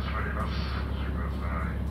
閉まります。ご注意ください。